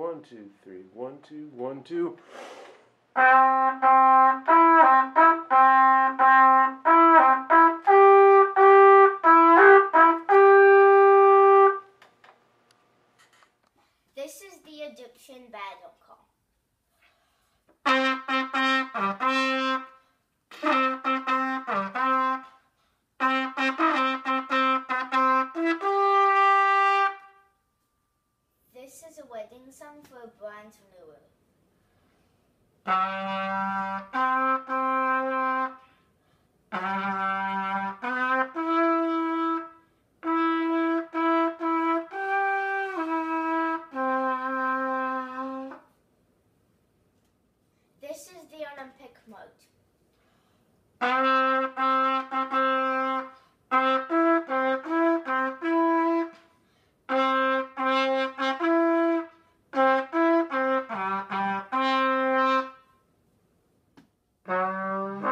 one, two, three, one, two, one, two. This is the Egyptian battle call. wedding song for a brand renewal. This is the Olympic mode. Ah.